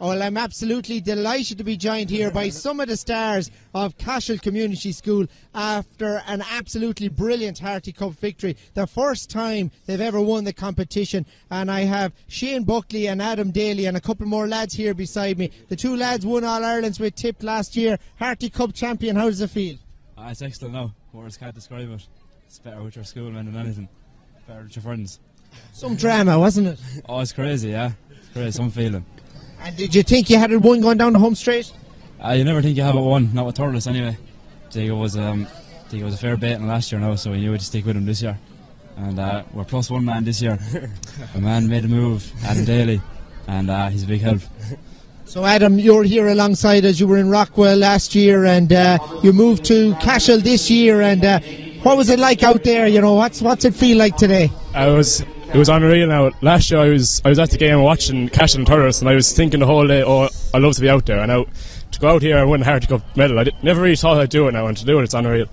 Well, I'm absolutely delighted to be joined here by some of the stars of Cashel Community School after an absolutely brilliant Harty Cup victory. The first time they've ever won the competition. And I have Shane Buckley and Adam Daly and a couple more lads here beside me. The two lads won All Ireland's with Tip last year. Harty Cup champion, how does it feel? Uh, it's excellent now. Words can't describe it. It's better with your schoolmen than anything. Better with your friends. Some drama, wasn't it? Oh, it's crazy, yeah. It's crazy, some feeling. And did you think you had it one going down the home straight? Uh, you never think you have it one, not with Thurles anyway. I think it was, um, I think it was a fair bet in last year now, so we knew we'd stick with him this year. And uh, we're plus one man this year. a man made a move, Adam Daly, and uh, he's a big help. So, Adam, you're here alongside as You were in Rockwell last year, and uh, you moved to Cashel this year. And uh, what was it like out there? You know, what's what's it feel like today? I was it was unreal. Now last year I was I was at the game watching Cash and Thurles, and I was thinking the whole day, oh, I love to be out there. And now to go out here and win a Harty Cup medal, I did, never really thought I'd do it now, and to do it, it's unreal.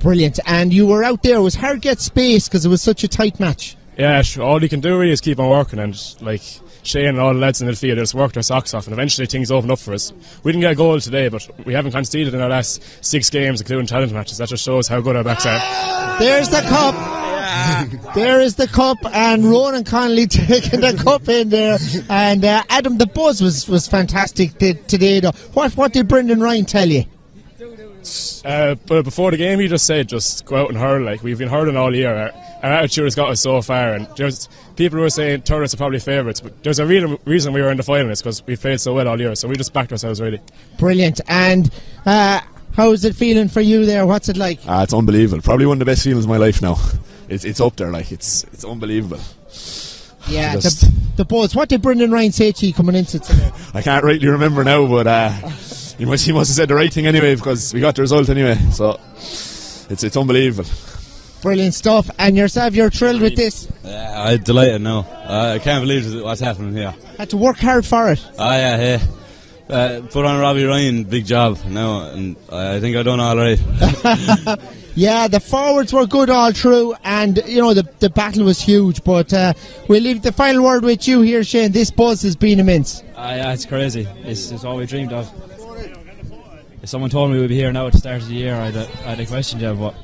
Brilliant. And you were out there. It was hard to get space because it was such a tight match. Yeah, sure, all you can do really is keep on working, and like Shane and all the lads in the field just worked their socks off, and eventually things opened up for us. We didn't get a goal today, but we haven't conceded in our last six games, including challenge matches. That just shows how good our backs are. There's the cup. there is the cup, and Ronan Connolly taking the cup in there. And uh, Adam, the buzz was, was fantastic t- today. Though. What what did Brendan Ryan tell you? Uh, but before the game, he just said, just go out and hurl. Like we've been hurling all year. Our, our attitude has got us so far, and there's people were saying Thurles are probably favourites, but there's a real reason we were in the final is because we played so well all year. So we just backed ourselves really. Brilliant. And uh, how is it feeling for you there? What's it like? Uh, it's unbelievable. Probably one of the best feelings of my life now. It's it's up there. Like it's it's unbelievable. Yeah, Just- the, the buzz. What did Brendan Ryan say to you coming into today? I can't rightly remember now, but uh, he must he must have said the right thing anyway because we got the result anyway. So it's it's unbelievable. Brilliant stuff. And yourself, you're thrilled with this. Yeah, I'm delighted now. Uh, I can't believe what's happening here. Had to work hard for it. Oh yeah, yeah. Uh, put on Robbie Ryan, big job now, and I think I done all right. Yeah, the forwards were good all through, and you know the the battle was huge. But uh, we'll leave the final word with you here, Shane. This buzz has been immense. Uh, yeah, it's crazy. It's, it's all we dreamed of. If someone told me we'd be here now at the start of the year, I'd, I'd have questioned you, but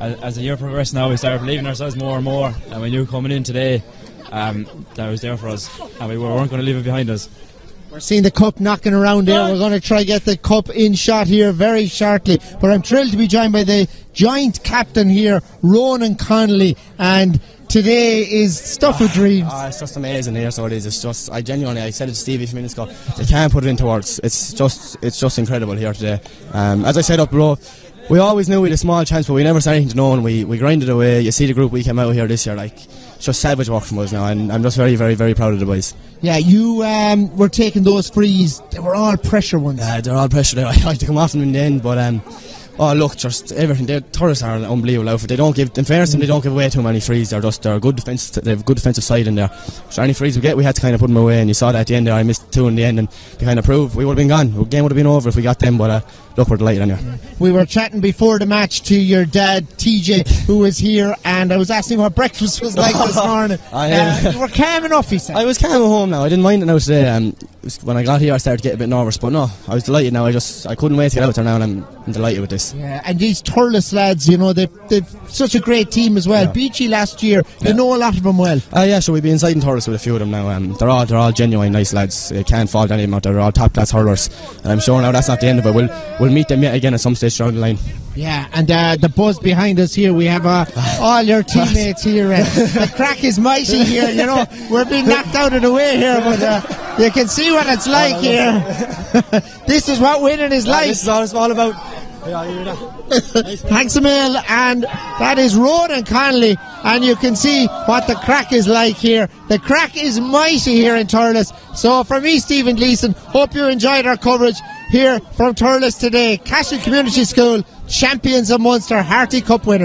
as, as the year progressed now, we started believing ourselves more and more, and we knew coming in today um, that it was there for us, and we weren't going to leave it behind us. We're seeing the cup knocking around there. We're going to try get the cup in shot here very shortly. But I'm thrilled to be joined by the joint captain here, Ronan Connolly, and. Today is stuff of dreams. Oh, it's just amazing here. So it is. It's just. I genuinely. I said it to Stevie a few minutes ago. I can't put it into words. It's just. It's just incredible here today. Um, as I said up below, we always knew we had a small chance, but we never said anything to no one. We we grinded away. You see the group we came out here this year, like just savage work from us now, and I'm just very, very, very proud of the boys. Yeah, you um, were taking those frees. They were all pressure ones. Uh, they're all pressure. I like to come off them in the end, but um, oh look, just everything. Their Thurles are unbelievable outfit. They don't give, in fairness, they don't give away too many frees. They're just they're a good defense. They have a good defensive side in there. So any frees we get, we had to kind of put them away. And you saw that at the end there. I missed two in the end, and they kind of proved we would have been gone. The game would have been over if we got them. But uh, look, we're delighted anyway. We were chatting before the match to your dad, TJ, who was here, and I was asking what breakfast was like this morning. I, uh, you were calm enough, he said. I was calm at home now. I didn't mind it now today. Um, when I got here, I started to get a bit nervous, but no, I was delighted now. I just I couldn't wait to get out there now, and I'm, I'm delighted with this. Yeah, and these Thurles lads, you know, they've, they've such a great team as well. Beachy last year, you know a lot of them well. Uh, yeah, so we've been inside in Thurles with a few of them now. Um, they're all they're all genuine nice lads. They can't fault any of them out. They're all top class hurlers, and I'm sure now that's not the end of it. We'll we'll meet them yet again at some stage down the line. Yeah, and uh, the buzz behind us here, we have uh, all your teammates here. Uh, the crack is mighty here, you know. We're being knocked out of the way here, but uh, you can see what it's like here. this is what winning is like. This is all it's all about. Thanks a mil, and that is Ronan Connolly, and you can see what the crack is like here. The crack is mighty here in Thurles. So, for me, Stephen Gleeson, hope you enjoyed our coverage here from Thurles today. Cashel Community School, champions of Munster, Harty Cup winners.